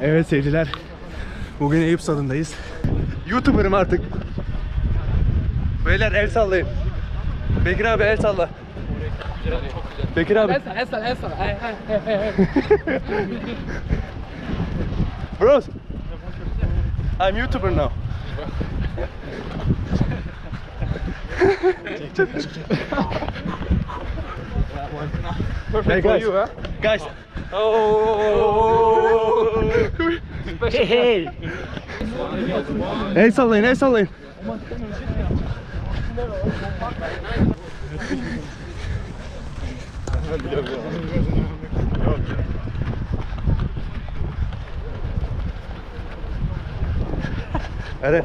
Evet seyirciler. Bugün Eyüp Stadı'ndayız. YouTuber'ım artık. Beyler el sallayın. Bekir abi el salla. Bekir abi. Esa. Ay, ay, ay, ay. Bros. I'm YouTuber now. hey guys. Guys. Hey. El sallayın, el sallayın. Eren.